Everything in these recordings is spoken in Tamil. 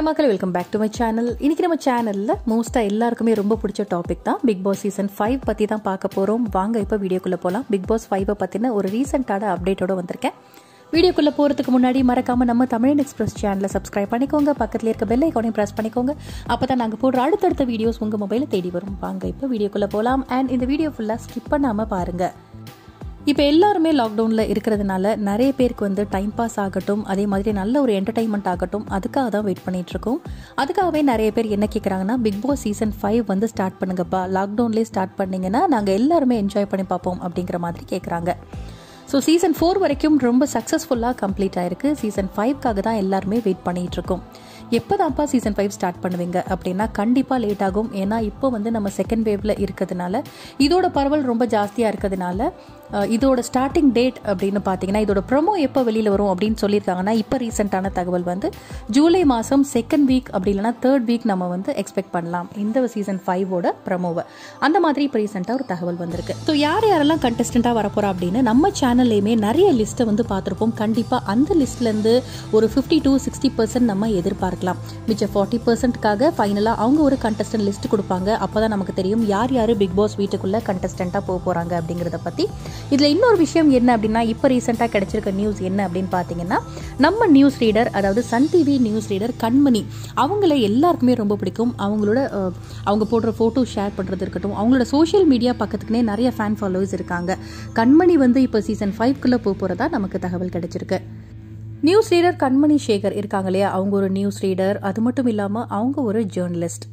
ஹாய் மக்கள். Welcome back to my channel இன்னைக்கு நம்ம சேனலில் மோஸ்ட்டாக எல்லாருக்குமே ரொம்ப பிடிச்ச டாபிக் தான் பிக் பாஸ் சீசன் ஃபைவ் பற்றி தான் பார்க்க போகிறோம் வாங்க இப்போ வீடியோக்குள்ளே போகலாம் பிக் பாஸ் ஃபைவை பற்றின ஒரு ரீசெண்டான அப்டேட்டோட வந்திருக்கேன். வீடியோக்குள்ளே போகிறதுக்கு முன்னாடி மறக்காமல் நம்ம தமிழன் எக்ஸ்பிரஸ் சேனலை சப்ஸ்கிரைப் பண்ணிக்கோங்க. பக்கத்தில் இருக்க பெல் ஐக்கானையும் ப்ரெஸ் பண்ணிக்கோங்க. அப்போ தான் நாங்கள் போடுற அடுத்தடுத்த வீடியோஸ் உங்கள் மொபைலில் தேடி வரும். வாங்க இப்போ வீடியோக்குள்ளே போகலாம் அண்ட் இந்த வீடியோ ஃபுல்லாக ஸ்கிப் பண்ணாமல் பாருங்கள் இப்போ எல்லாருமே லாக்டவுனில் இருக்கிறதுனால நிறைய பேருக்கு வந்து டைம் பாஸ் ஆகட்டும் அதே மாதிரி நல்ல ஒரு என்டர்டைன்மெண்ட் ஆகட்டும் அதுக்காக தான் வெயிட் பண்ணிகிட்ருக்கோம் அதுக்காகவே நிறைய பேர் என்ன கேட்குறாங்கன்னா பிக் பாஸ் சீசன் ஃபைவ் வந்து ஸ்டார்ட் பண்ணுங்கப்பா. லாக்டவுன்லேயே ஸ்டார்ட் பண்ணிங்கன்னா நாங்கள் எல்லாருமே என்ஜாய் பண்ணி பார்ப்போம் அப்படிங்கிற மாதிரி கேட்குறாங்க ஸோ சீசன் ஃபோர் வரைக்கும் ரொம்ப சக்ஸஸ்ஃபுல்லாக கம்ப்ளீட் ஆயிருக்கு. சீசன் ஃபைவ்க்காக தான் எல்லாருமே வெயிட் பண்ணிகிட்ருக்கோம் எப்போ தான்ப்பா சீசன் ஃபைவ் ஸ்டார்ட் பண்ணுவீங்க? அப்படின்னா கண்டிப்பாக லேட் ஆகும். ஏன்னா இப்போ வந்து நம்ம செகண்ட் வேவ்ல இருக்கிறதுனால இதோட பரவல் ரொம்ப ஜாஸ்தியாக இருக்கிறதுனால இதோட ஸ்டார்டிங் டேட் அப்படின்னு பார்த்தீங்கன்னா இதோட ப்ரொமோ எப்போ வெளியில் வரும் அப்படின்னு சொல்லியிருக்காங்கன்னா இப்போ ரீசெண்டான தகவல் வந்து ஜூலை மாதம் செகண்ட் வீக் அப்படி இல்லைனா தேர்ட் வீக் நம்ம வந்து எக்ஸ்பெக்ட் பண்ணலாம். இந்த சீசன் ஃபைவோட ப்ரமோவை அந்த மாதிரி இப்போ ரீசெண்டாக ஒரு தகவல் வந்திருக்கு. ஸோ யார் யாரெல்லாம் கண்டெஸ்டண்ட்டாக வரப்போகிறா அப்படின்னு நம்ம சேனல்லையுமே நிறைய லிஸ்ட்டை வந்து பார்த்துருப்போம் கண்டிப்பாக அந்த லிஸ்ட்லேருந்து ஒரு ஃபிஃப்டி டு சிக்ஸ்டி பர்சன்ட் நம்ம எதிர்பார்க்கலாம். மிச்சம் ஃபார்ட்டி பர்சன்ட்காக ஃபைனலாக அவங்க ஒரு கண்டஸ்டன்ட் லிஸ்ட் கொடுப்பாங்க. அப்போ தான் நமக்கு தெரியும் யார் யார் பிக் பாஸ் வீட்டுக்குள்ளே கண்டஸ்டண்ட்டாக போக போகிறாங்க அப்படிங்கிறத பற்றி இதில் இன்னொரு விஷயம் என்ன அப்படின்னா இப்போ ரீசெண்டாக கிடைச்சிருக்க நியூஸ் என்ன அப்படின்னு பார்த்தீங்கன்னா நம்ம நியூஸ் ரீடர் அதாவது Sun TV news reader Kanmani அவங்கள எல்லாருக்குமே ரொம்ப பிடிக்கும். அவங்களோட அவங்க போடுற ஃபோட்டோ ஷேர் பண்ணுறது இருக்கட்டும் அவங்களோட சோஷியல் மீடியா பக்கத்துக்குனே நிறைய ஃபேன் ஃபாலோவர்ஸ் இருக்காங்க. கண்மணி வந்து இப்போ சீசன் ஃபைவ்க்குள்ளே போக போகிறதா நமக்கு தகவல் கிடைச்சிருக்கு. நியூஸ் ரீடர் கண்மணி சேகர் இருக்காங்க இல்லையா? அவங்க ஒரு நியூஸ் ரீடர் அது மட்டும் இல்லாமல் அவங்க ஒரு ஜேர்னலிஸ்ட்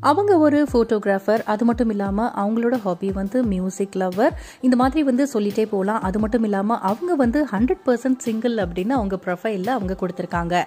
அவங்க ஒரு ஃபோட்டோகிராஃபர் அது மட்டும் இல்லாமல் அவங்களோட ஹாபி வந்து மியூசிக் லவர் இந்த மாதிரி வந்து சொல்லிட்டே போகலாம் அது மட்டும் இல்லாமல் அவங்க வந்து ஹண்ட்ரட் பர்சன்ட் சிங்கிள் அப்படின்னு அவங்க ப்ரொஃபைலில் அவங்க கொடுத்துருக்காங்க.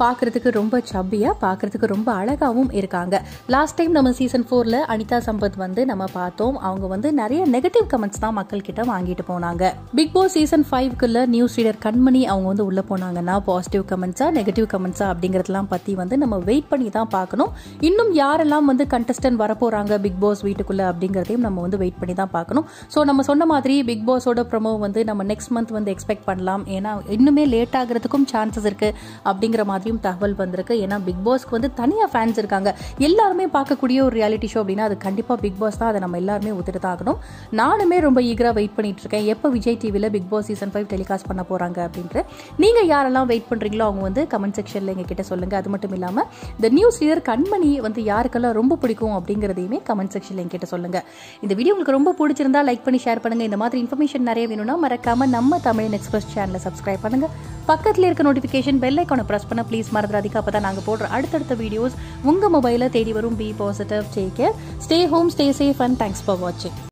பார்க்கறதுக்கு ரொம்ப சப்பியா பார்க்கறதுக்கு ரொம்ப அழகாகவும் இருக்காங்க. லாஸ்ட் டைம் நம்ம சீசன் ஃபோர்ல அனிதா சம்பத் வந்து நம்ம பார்த்தோம். அவங்க வந்து நிறைய நெகட்டிவ் கமெண்ட்ஸ் தான் மக்கள் கிட்ட வாங்கிட்டு போனாங்க. பிக் பாஸ் சீசன் ஃபைவ்க்குள்ள நியூஸ் ரீடர் கண்மணி அவங்க வந்து உள்ள போனாங்கன்னா பாசிட்டிவ் கமெண்ட்ஸா நெகட்டிவ் கமெண்ட்ஸா அப்படிங்கறதெல்லாம் பத்தி வந்து நம்ம வெயிட் பண்ணி தான் பார்க்கணும். இன்னும் யாரெல்லாம் வந்து கண்டஸ்டன்ட் வரப்போறாங்க பிக் பாஸ் வீட்டுக்குள்ள அப்படிங்கறதையும் நம்ம வந்து வெயிட் பண்ணி தான் பார்க்கணும். ஸோ நம்ம சொன்ன மாதிரி பிக் பாஸோட ப்ரமோ வந்து நம்ம நெக்ஸ்ட் மந்த் வந்து எக்ஸ்பெக்ட் பண்ணலாம். ஏன்னா இன்னுமே லேட் ஆகிறதுக்கும் சான்சஸ் இருக்கு அப்படிங்கிற மாதிரி மாதிரியும் தகவல் வந்திருக்கு. ஏன்னா பிக் பாஸ்க்கு வந்து தனியாக ஃபேன்ஸ் இருக்காங்க. எல்லாருமே பார்க்கக்கூடிய ஒரு ரியாலிட்டி ஷோ அப்படின்னா அது கண்டிப்பாக பிக் பாஸ் தான். அதை நம்ம எல்லாருமே ஒத்துட்டு தான் ஆகணும். நானுமே ரொம்ப ஈகராக வெயிட் பண்ணிட்டு இருக்கேன். எப்போ விஜய் டிவியில் Bigg Boss season five telecast பண்ண போகிறாங்க அப்படின்ட்டு. நீங்கள் யாரெல்லாம் வெயிட் பண்ணுறீங்களோ அவங்க வந்து கமெண்ட் செக்ஷனில் எங்கள் கிட்ட சொல்லுங்கள் அது மட்டும் இல்லாமல் இந்த நியூஸ் ரீடர் கண்மணி வந்து யாருக்கெல்லாம் ரொம்ப பிடிக்கும் அப்படிங்கிறதையுமே கமெண்ட் செக்ஷனில் எங்கிட்ட சொல்லுங்கள் இந்த வீடியோ உங்களுக்கு ரொம்ப பிடிச்சிருந்தா லைக் பண்ணி ஷேர் பண்ணுங்கள் இந்த மாதிரி இன்ஃபர்மேஷன் நிறைய வேணும்னா மறக்காமல் நம்ம தமிழ் எக்ஸ்பிரஸ் சேனலை சப்ஸ்கிரைப் பண்ணுங்கள் பக்கத்தில் இருக்க நோட்டிஃபிகேஷன் பெல் ஐக்கானை ப்ரெஸ் பண்ண ப்ளீஸ் மறந்துடாதீங்க. அப்போ தான் நாங்கள் போடுற அடுத்தடுத்த வீடியோஸ் உங்கள் மொபைலில் தேடி வரும். Be positive take care stay home stay safe and thanks for வாட்சிங்